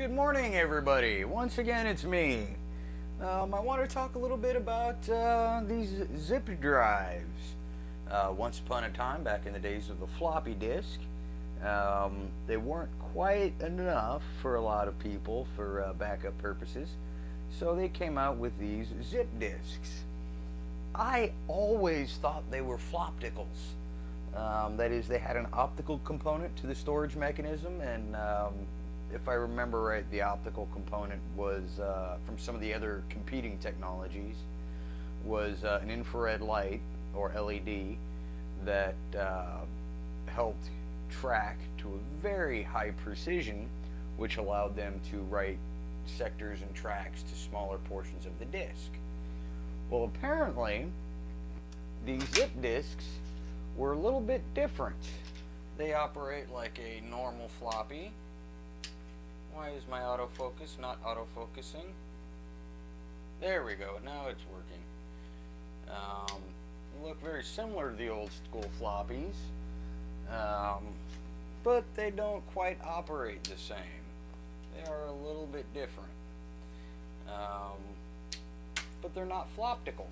Good morning, everybody. Once again, it's me. Um, I want to talk a little bit about uh, these zip drives. Uh, once upon a time, back in the days of the floppy disk, um, they weren't quite enough for a lot of people for uh, backup purposes, so they came out with these zip disks. I always thought they were flopticals. Um, that is, they had an optical component to the storage mechanism, and um, if I remember right, the optical component was uh, from some of the other competing technologies was uh, an infrared light or LED that uh, helped track to a very high precision, which allowed them to write sectors and tracks to smaller portions of the disk. Well, apparently, these zip disks were a little bit different. They operate like a normal floppy. Why is my autofocus not autofocusing? There we go, now it's working. Um, look very similar to the old school floppies, um, but they don't quite operate the same. They are a little bit different. Um, but they're not floptical.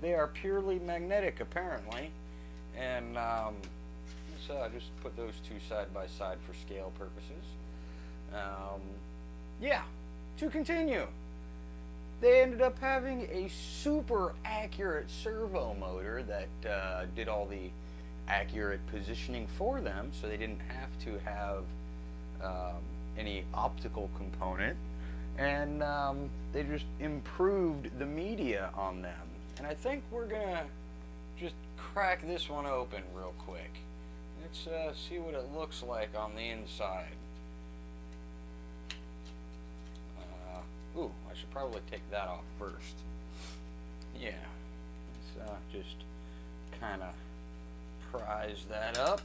They are purely magnetic, apparently. And um, so I just put those two side by side for scale purposes. Um, yeah, to continue. They ended up having a super accurate servo motor that uh, did all the accurate positioning for them, so they didn't have to have um, any optical component. And um, they just improved the media on them. And I think we're to just crack this one open real quick. Let's uh, see what it looks like on the inside. Uh, ooh, I should probably take that off first. Yeah, let's uh, just kind of prise that up.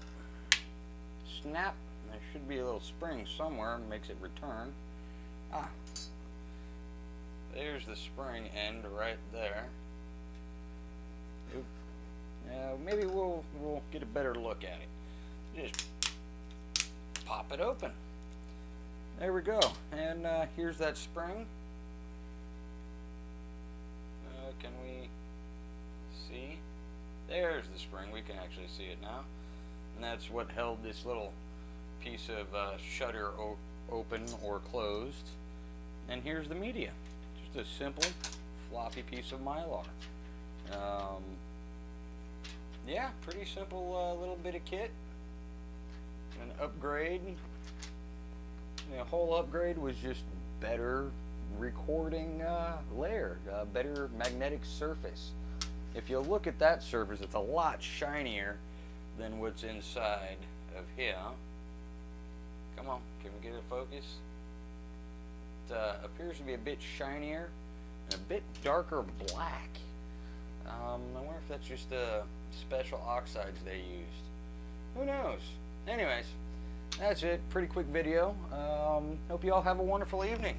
Snap. There should be a little spring somewhere makes it return. Ah, there's the spring end right there. Oop. Uh, maybe we'll we'll get a better look at it. Just pop it open. There we go. And uh, here's that spring. Can we see? There's the spring. We can actually see it now. And that's what held this little piece of uh, shutter open or closed. And here's the media. Just a simple floppy piece of mylar. Um, yeah, pretty simple uh, little bit of kit. An upgrade. The whole upgrade was just better recording uh, layer, uh, better magnetic surface. If you look at that surface, it's a lot shinier than what's inside of here. Come on, can we get a focus? It uh, appears to be a bit shinier and a bit darker black. Um, I wonder if that's just the special oxides they used. Who knows? Anyways, that's it. Pretty quick video. Um, hope you all have a wonderful evening.